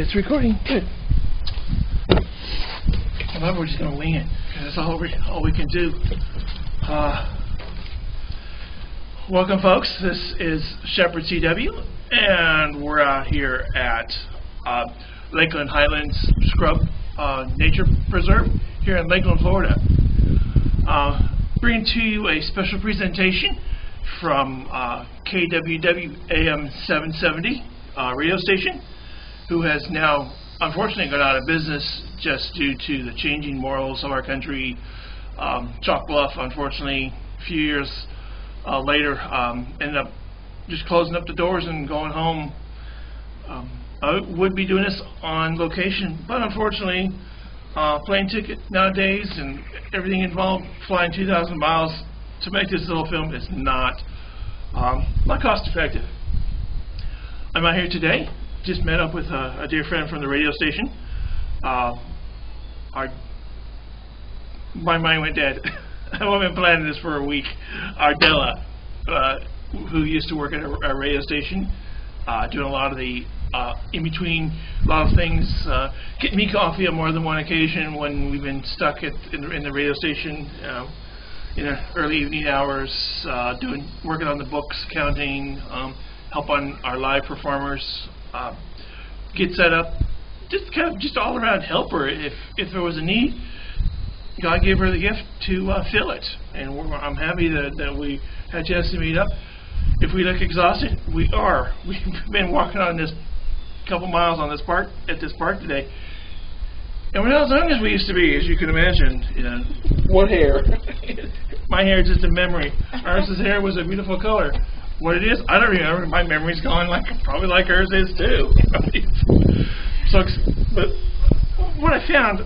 It's recording. Good. Well, we're just going to wing it. That's all we, all we can do. Uh, welcome, folks. This is Shepherd CW, and we're out here at uh, Lakeland Highlands Scrub uh, Nature Preserve here in Lakeland, Florida. Uh, bringing to you a special presentation from uh, KWW AM 770 uh, radio station, who has now unfortunately gone out of business just due to the changing morals of our country. Um, Chalk Bluff, unfortunately, a few years uh, later, um, ended up just closing up the doors and going home. Um, I would be doing this on location, but unfortunately, uh, plane ticket nowadays and everything involved flying 2,000 miles to make this little film is not um, not cost effective. I'm out here today. Just met up with a, a dear friend from the radio station. Uh, our my mind went dead. I've been planning this for a week. Ardella, uh, who used to work at a, a radio station, uh, doing a lot of the uh, in between, a lot of things, uh, getting me coffee on more than one occasion when we've been stuck at, in, the, in the radio station uh, in the early evening hours, doing working on the books, counting, um, help on our live performers, uh, get set up, just kind of just all around helper if if there was a need. God gave her the gift to uh, fill it, and we're, I'm happy that, that we had a chance to meet up. If we look exhausted, we are. We've been walking on this couple miles on this park at this park today, and we're not as young as we used to be, as you can imagine. You know, what hair? My hair is just a memory. Ours' hair was a beautiful color. What it is, I don't remember. My memory's gone like probably like hers is too. so, but what I found.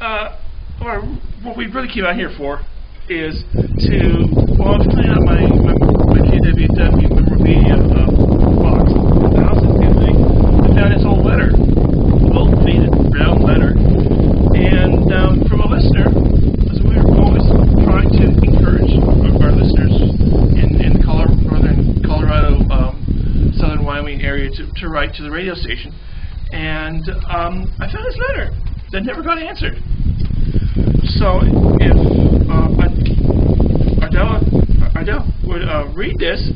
Uh, or what we really came out here for is to, well, I was out my, my, my KWW memorabilia uh, box at the house the other day. I found this old letter, old faded brown letter, and um, from a listener, as we were always trying to encourage our listeners in, in Colorado, northern Colorado, um, southern Wyoming area to, to the radio station. And um, I found this letter that never got answered. So if uh, Ardella, Ardella would uh, read this,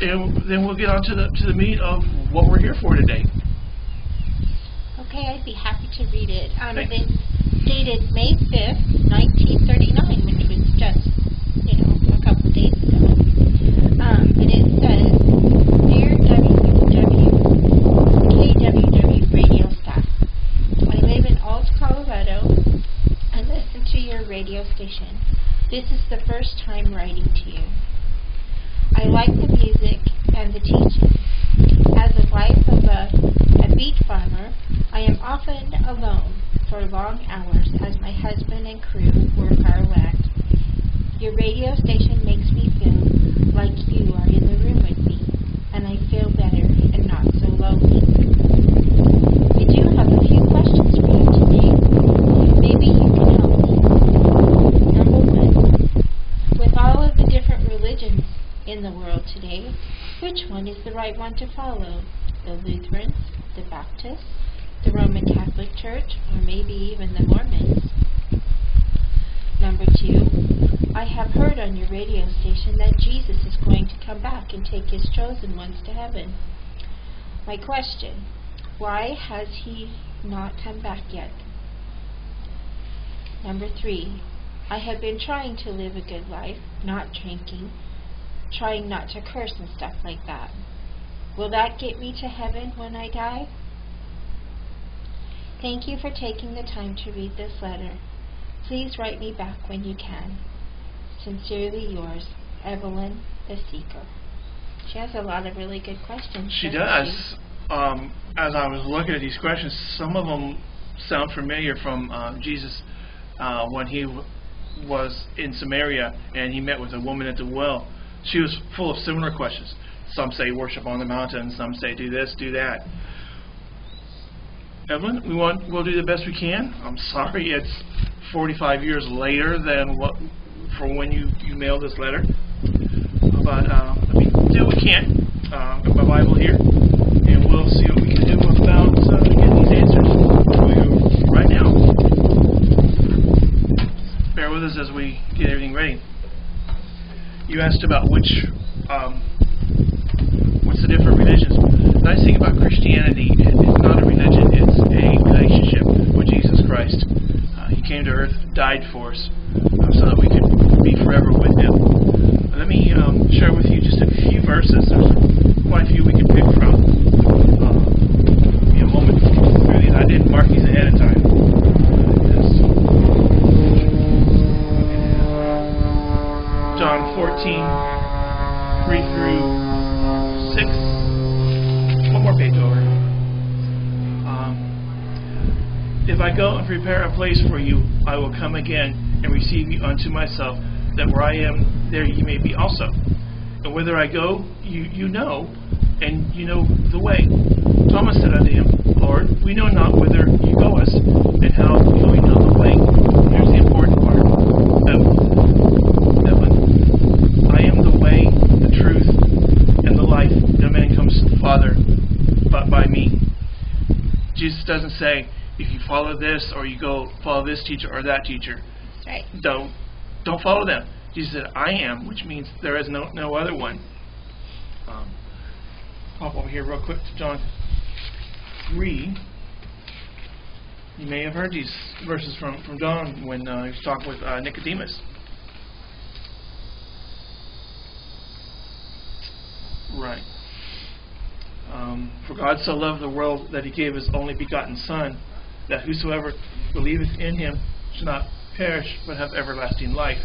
and then we'll get on to the to the meat of what we're here for today. Okay, I'd be happy to read it. Um, Thanks. it's dated May 5th, 1939, which was just, you know, a couple days ago. Um, and it says, Dear WW, KWW radio staff, I live in Ault, Colorado, and listen to your radio station. This is the first time writing to you. I like the music and the teaching. As a wife of a, a beet farmer, I am often alone for long hours as my husband and crew work our land. Your radio station makes me feel like you are in the room with me, and I feel better and not so lonely. I do have a few questions for you today. Maybe you can help me. Number one, with all of the different religions in the world today, which one is the right one to follow? The Lutherans, the Baptists, the Roman Catholic Church, or maybe even the Mormons? Number two, I have heard on your radio station that Jesus is going to come back and take his chosen ones to heaven. My question, why has he not come back yet? Number three, I have been trying to live a good life, not drinking, trying not to curse and stuff like that. Will that get me to heaven when I die? Thank you for taking the time to read this letter. Please write me back when you can. Sincerely yours, Evelyn the Seeker. She has a lot of really good questions. She does. Um, as I was looking at these questions, some of them sound familiar from uh, Jesus uh, when he w- was in Samaria and he met with a woman at the well she was full of similar questions. Some say worship on the mountain, some say do this, do that. Evelyn, we want we'll do the best we can. I'm sorry it's 45 years later than what for when you you mailed this letter, but uh, let me do what we can. Uh, got my Bible here, and we'll see what we can do about uh, getting these answers for you right now. Bear with us as we get everything ready. You asked about which, um, what's the different religions. The nice thing about Christianity, it, it's not a religion, it's a relationship with Jesus Christ. Uh, he came to earth, died for us, uh, so that we could be forever with Him. Let me um, share with you just a few verses. There's quite a few we can pick from. Place for you, I will come again and receive you unto myself, that where I am, there ye may be also. And whither I go, you, you know, and you know the way. Thomas said unto him, Lord, we know not whither you go us, and how do we know the way? Here's the important part. That, that when I am the way, the truth, and the life, no man comes to the Father but by me. Jesus doesn't say, if you follow this, or you go follow this teacher or that teacher, right. don't don't follow them. Jesus said, "I am," which means there is no no other one. Um, hop over here real quick to John three. You may have heard these verses from from John when uh, he was talking with uh, Nicodemus. Right. Um, For God so loved the world that he gave his only begotten Son, that whosoever believeth in him shall not perish, but have everlasting life.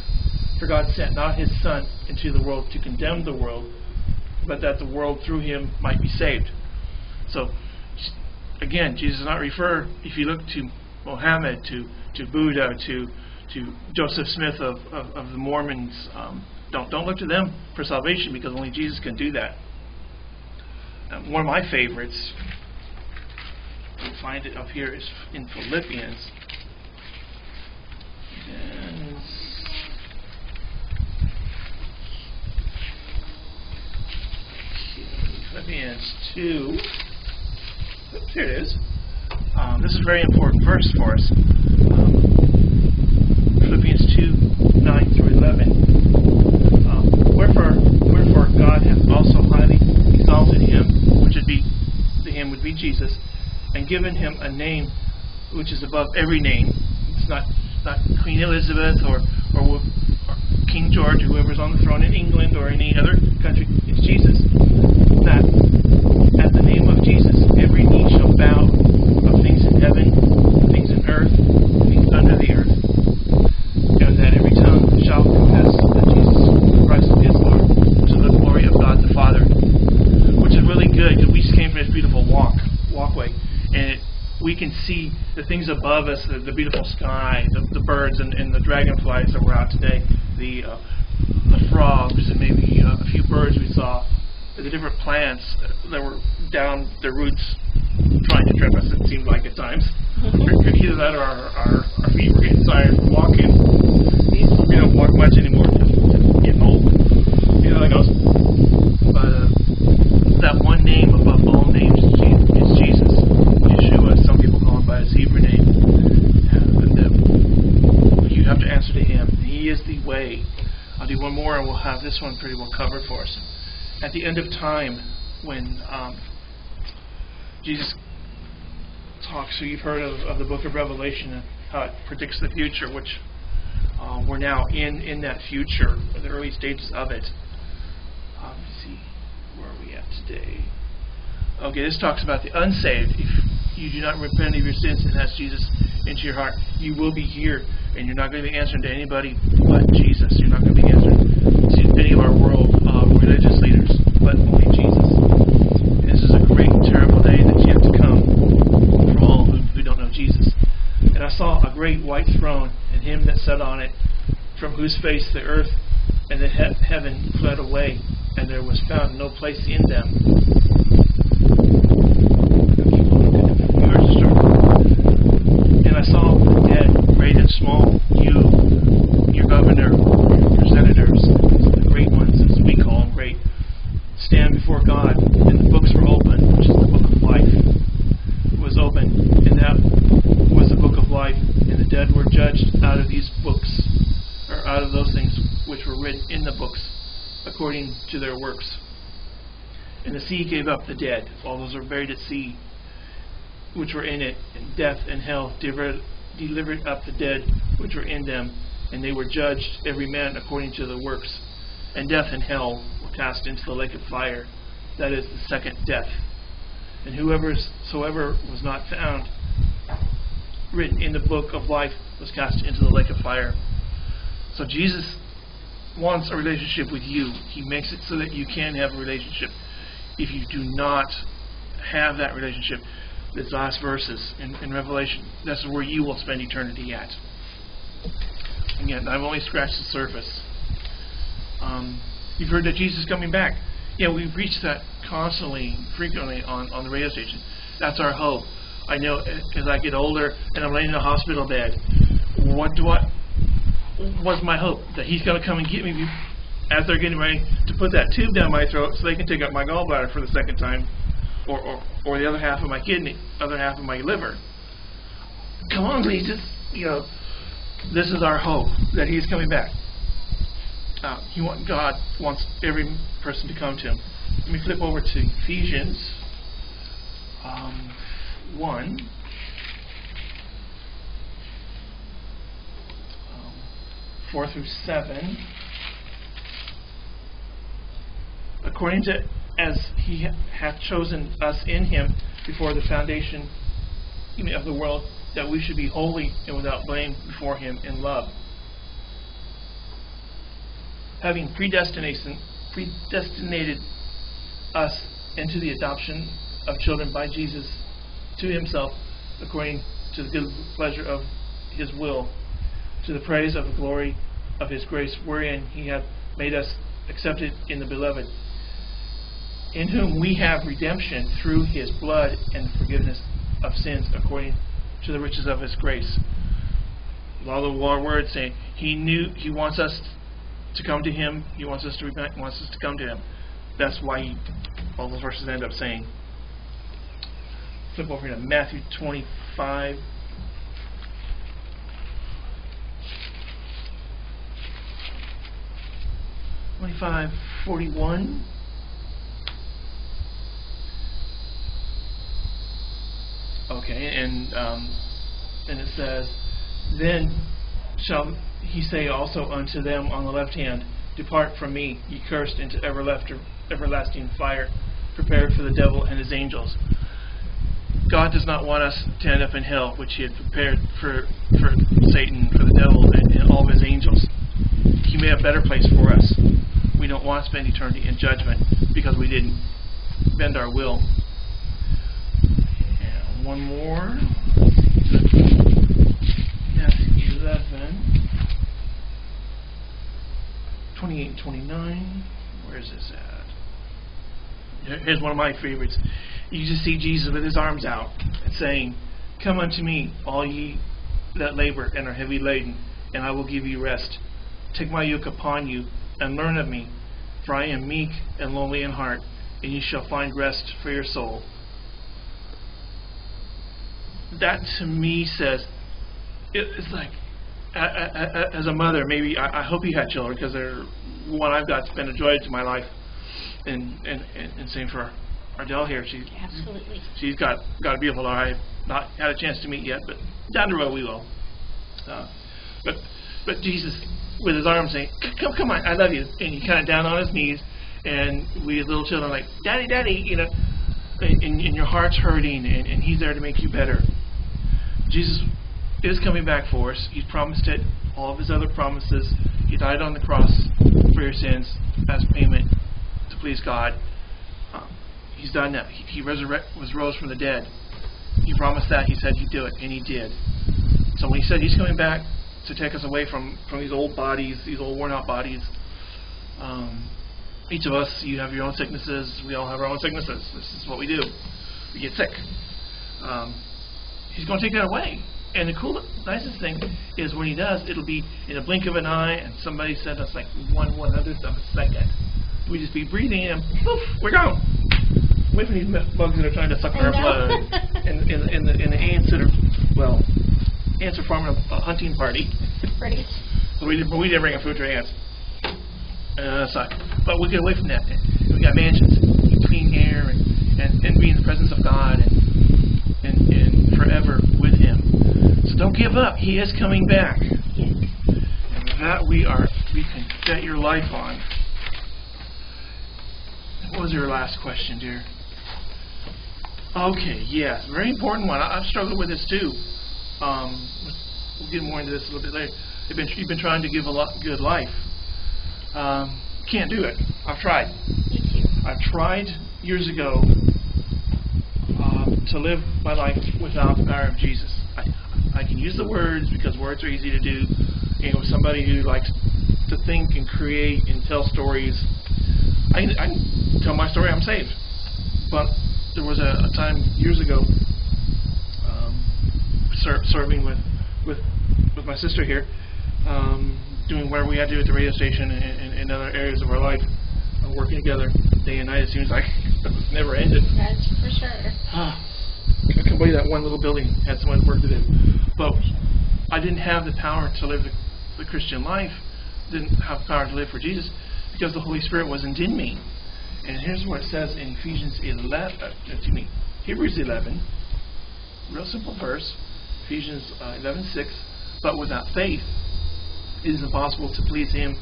For God sent not his Son into the world to condemn the world, but that the world through him might be saved. So, again, Jesus does not refer, if you look to Mohammed, to, to Buddha, to, to Joseph Smith of, of, of the Mormons, um, don't, don't look to them for salvation because only Jesus can do that. Um, one of my favorites, find it up here, is in Philippians. Philippians 2. Oops, here it is. Um, this is a very important verse for us. Um, Philippians 2 9 through 11. Um, wherefore, wherefore God hath also highly exalted him, which would be the him would be Jesus, and given him a name which is above every name. It's not not Queen Elizabeth or or, or King George or whoever's on the throne in England or any other country. It's Jesus. That at the name of Jesus, every knee shall bow of things in heaven, things in earth, things under the earth, and that every tongue shall confess that Jesus Christ is Lord to the glory of God the Father. Which is really good because we just came from this beautiful walk walkway, and it, we can see the things above us, the, the beautiful sky, the, the birds and, and the dragonflies that were out today, the uh, the frogs, and maybe uh, a few birds we saw, the different plants that were down their roots trying to trip us. It seemed like at times. Either that or our, our, our feet were getting tired from walking. We don't walk much anymore one pretty well covered for us. At the end of time, when um, Jesus talks, so you've heard of, of the book of Revelation and how it predicts the future, which uh, we're now in in that future, the early stages of it. Um, let's see, where are we at today? Okay, this talks about the unsaved. If you do not repent of your sins and ask Jesus into your heart, you will be here, and you're not going to be answering to anybody but Jesus. You're not going to be answering any of our world uh, religious leaders, but only Jesus. This is a great, terrible day that's yet to come for all who, who don't know Jesus. And I saw a great white throne, and him that sat on it, from whose face the earth and the he- heaven fled away, and there was found no place in them. And I saw the dead, great and small, you, your governor, your senators, the great ones, as we call them, great, stand before God, and the books were open, which is the book of life, was open, and that was the book of life, and the dead were judged out of these books, written in the books according to their works. And the sea gave up the dead, all those are buried at sea, which were in it, and death and hell delivered, delivered up the dead which were in them, and they were judged every man according to their works. And death and hell were cast into the lake of fire. That is the second death. And whoever soever was not found written in the book of life was cast into the lake of fire. So Jesus wants a relationship with you. He makes it so that you can have a relationship. If you do not have that relationship, these last verses in, in Revelation, that's where you will spend eternity at. Again, I've only scratched the surface. Um, you've heard that Jesus is coming back. Yeah, we preach that constantly, frequently on, on the radio station. That's our hope. I know as I get older and I'm laying in a hospital bed, what do I, what's my hope? That he's going to come and get me as they're getting ready to put that tube down my throat so they can take out my gallbladder for the second time or, or, or the other half of my kidney, other half of my liver. Come on, Jesus. You know, this is our hope that He's coming back. Uh, he want, God wants every person to come to Him. Let me flip over to Ephesians um, 1. Um, 4 through 7. According to as he hath chosen us in him before the foundation of the world, that we should be holy and without blame before him in love. Having predestination, predestinated us into the adoption of children by Jesus to himself, according to the good pleasure of his will, to the praise of the glory of his grace, wherein he hath made us accepted in the beloved in whom we have redemption through his blood and forgiveness of sins according to the riches of his grace. All the words saying he knew he wants us to come to him, he wants us to repent, he wants us to come to him. That's why he, all those verses end up saying. Flip over to Matthew 25. Twenty-five forty-one. Okay, and um, and it says, then shall he say also unto them on the left hand, Depart from me, ye cursed, into everlasting fire, prepared for the devil and his angels. God does not want us to end up in hell, which He had prepared for for Satan, for the devil, and, and all of his angels. He made a better place for us. We don't want to spend eternity in judgment because we didn't bend our will one more. Matthew 11. 28 and 29. Where is this at? Here's one of my favorites. You just see Jesus with his arms out and saying, Come unto me, all ye that labor and are heavy laden, and I will give you rest. Take my yoke upon you and learn of me, for I am meek and lowly in heart, and ye shall find rest for your soul that to me says it's like as a mother, maybe I, hope you had children because they're one I've got has been a joy to my life, and and and, and same for Ardell here. She absolutely she's got got a beautiful daughter. I've not had a chance to meet yet, but down the road we will. Uh, but but Jesus with his arms saying, "Come come on, I love you," and he kind of down on his knees, and we little children are like, "Daddy, Daddy," you know, and, and your heart's hurting, and, and he's there to make you better. Jesus is coming back for us. He's promised it. All of his other promises. He died on the cross for your sins as payment to please God. Um, he's done that. He, he resurrect, was rose from the dead. He promised that. He said he'd do it, and he did. So when he said he's coming back to take us away from, from these old bodies, these old worn out bodies, um, each of us, you have your own sicknesses. We all have our own sicknesses. This is what we do. We get sick. Um, he's going to take that away. And the cool, nicest thing is when he does, it'll be in a blink of an eye, and somebody said us like one one hundredth of a second. We just be breathing, and poof, we're gone. Away from these bugs that are trying to suck our blood, and, and, and, the, and the ants that are, well, are forming a, a hunting party. Right. So we, we didn't bring a food to ants. Uh, so, but we get away from that. We got mansions, clean air, and, and, and be in the presence of God and, and, and forever with Him. So don't give up. He is coming back. Yes. And that, we are we can bet your life on. What was your last question, dear? Okay, yes, very important one. I, I've struggled with this too. Um, we'll get more into this a little bit later. You've been you've been trying to give a lot, good life. Um, can't do it. I've tried. Me too. I've tried years ago um, to live my life without the power of Jesus. I, I can use the words because words are easy to do. You know, somebody who likes to think and create and tell stories. I, can- I can tell my story. I'm saved. But there was a, a time years ago ser- serving with, with with my sister here, um, doing whatever we had to do at the radio station and, and, and other areas of our life, uh, working together day and night. It seems like it never ended. That's for sure. Ah, I can't believe that one little building had so much work to do. But I didn't have the power to live the, the Christian life, didn't have the power to live for Jesus, because the Holy Spirit wasn't in me. And here's what it says in Ephesians 11, uh, excuse me, Hebrews 11, real simple verse, Ephesians uh, 11, 6. But without faith, it is impossible to please Him,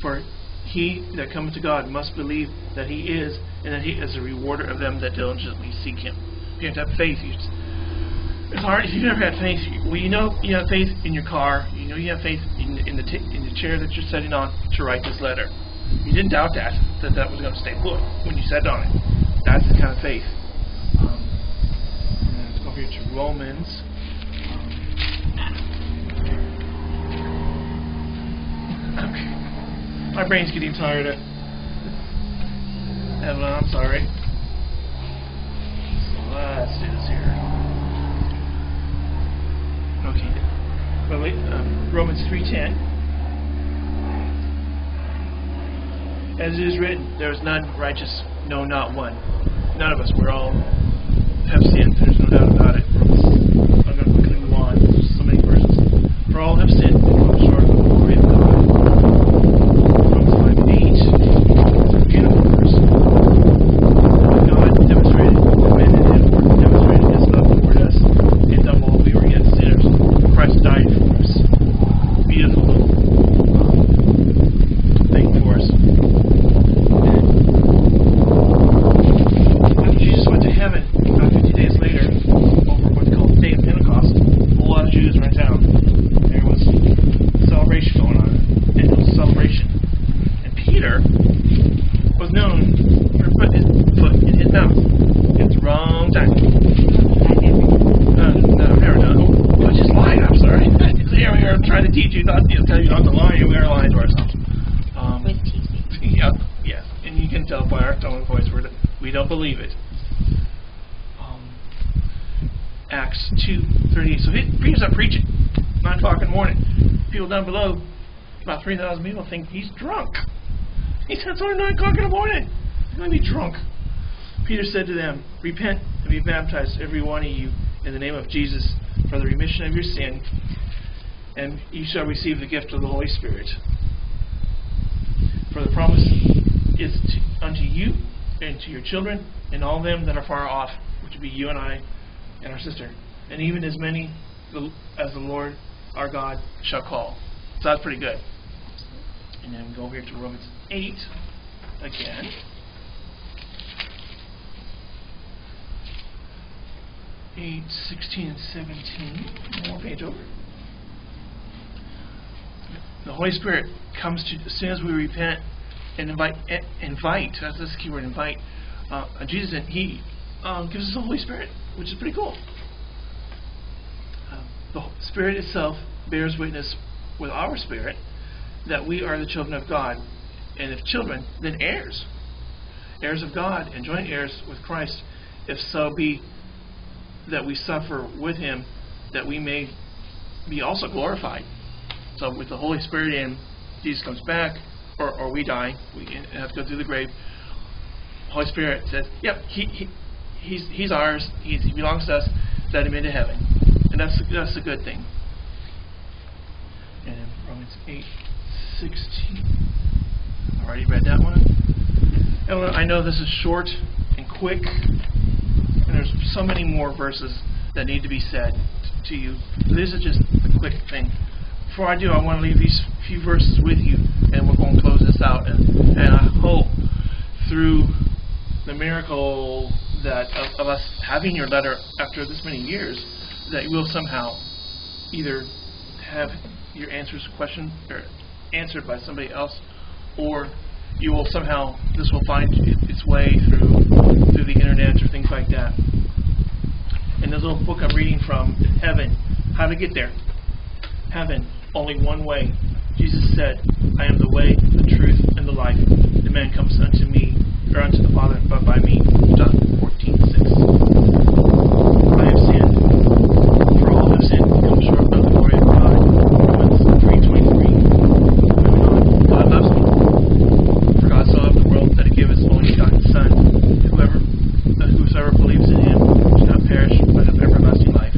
for he that cometh to God must believe that He is, and that He is a rewarder of them that diligently seek Him. You have to have faith. You just- It's hard if you've never had faith. Well, you know you have faith in your car. You know you have faith in, in the t- in the chair that you're sitting on to write this letter. You didn't doubt that that that was going to stay put when you sat on it. That's the kind of faith. Um, let's go here to Romans. Okay. My brain's getting tired. Of Evelyn, I'm sorry. So let's do this here. Okay. But wait, um, Romans 3.10. As it is written, there is none righteous, no, not one. None of us. We're all have sinned. There's no doubt about it. I'm going to quickly move on. There's so many verses. For all have sinned and come short of the glory of God. Romans 5 8 is a beautiful verse. God demonstrated, commended him, demonstrated his love toward us, in that while we were yet sinners, Christ died for us. Beautiful little um, thing for us. After Jesus went to heaven, about 50 days later, over what's called the Day of Pentecost, a whole lot of Jews were in town. There was celebration going on, and it was a celebration. And Peter was known for putting his foot in his mouth at the wrong time. Uh, no, I've never done. Oh, I just lied. I'm sorry. Here we are trying to teach you not to tell you not to lie, and we are lying to ourselves. Um, With teasing. yeah, yes, and you can tell by our tone of voice we're, we don't believe it. Um, Acts two thirty eight. So he, Peter's up preaching, nine o'clock in the morning. People down below, about three thousand people, think he's drunk. He said it's only nine o'clock in the morning. He's going to be drunk. Peter said to them, Repent and be baptized, every one of you, in the name of Jesus, for the remission of your sin, and you shall receive the gift of the Holy Spirit. For the promise is to, unto you and to your children and all them that are far off, which would be you and I and our sister, and even as many as the Lord our God shall call. So that's pretty good. And then we go here to Romans 8 again. Eight, sixteen, and seventeen. One more page over. The Holy Spirit comes to as soon as we repent and invite. Invite. That's this key word. Invite. Uh, Jesus and He um, gives us the Holy Spirit, which is pretty cool. Uh, the Spirit itself bears witness with our spirit that we are the children of God, and if children, then heirs, heirs of God, and joint heirs with Christ. If so be that we suffer with Him, that we may be also glorified. So with the Holy Spirit in, Jesus comes back, or, or we die, we have to go through the grave. Holy Spirit says, "Yep, he, he he's he's ours. He's, he belongs to us. Let him into heaven," and that's that's a good thing. And in Romans eight sixteen, Already read that one. Evelyn, I know this is short and quick, and there's so many more verses that need to be said to you. This is just a quick thing. Before I do, I want to leave these few verses with you, and we're going to close this out. And, and I hope through the miracle that of, of us having your letter after this many years, that you will somehow either have your answers question or answered by somebody else, or you will somehow this will find its way through through the internet or things like that. In this little book I'm reading from, Heaven, How to Get There. Heaven, only one way. Jesus said, I am the way, the truth, and the life. The man comes unto me, or unto the Father, but by me. John 14, 6. I have sinned, for all have sinned and come short of the glory of God. Romans 3.23. God loves me. For God so loved the world that he gave his only begotten Son. Whoever, that whosoever believes in him shall not perish, but have everlasting life.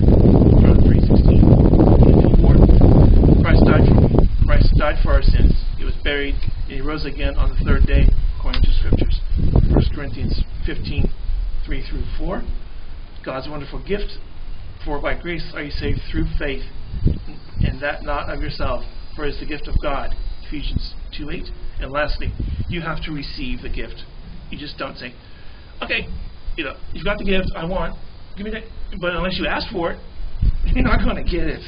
John 3.16. Christ died for me. Christ died for our sins. He was buried, and he rose again on the third day, according to Scriptures. 1 Corinthians 15, 3 through 4. God's wonderful gift, for by grace are you saved through faith, and that not of yourself, for it is the gift of God. Ephesians 2, 8. And lastly, you have to receive the gift. You just don't say, okay, you know, you've got the gift, I want, give me that. But unless you ask for it, you're not going to get it.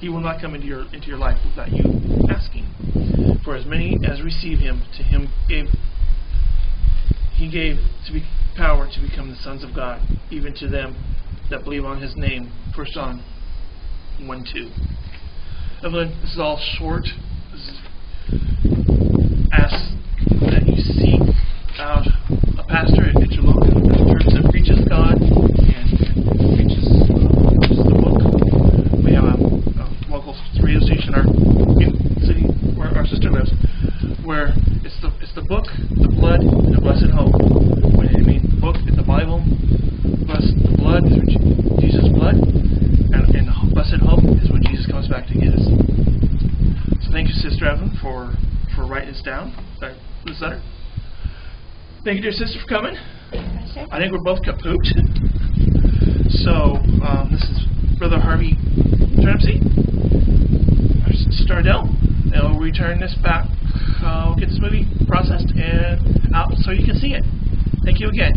He will not come into your into your life without you asking. For as many as receive him, to him gave he gave to be power to become the sons of God, even to them that believe on his name. First John one two. Evelyn, this is all short. Ask that you seek out a pastor at your local church that preaches God and, and preaches, uh, preaches the book. We have a, a local radio station, our in city where our sister lives, where it's the it's the book, the blood, and the blessed hope. When I mean book, it's the Bible. Bless the blood is Je- Jesus' blood, and, and the blessed hope is when Jesus comes back to get us. So thank you, Sister Evelyn, for down, Sorry, this letter. Thank you, dear sister, for coming. I think we're both kaput. So, um, this is Brother Harvey Tramsey, our sister Ardell, and we'll return this back. Uh, we'll get this movie processed and out so you can see it. Thank you again.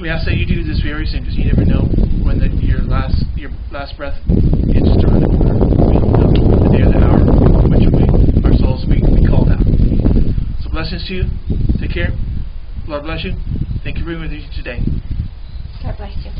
We ask that you do this very soon because you never know when the, your last your last breath is around the corner. We don't know the day or the hour in which we, our souls will be called out. You. Take care. Lord bless you. Thank you for being with you today. God bless you.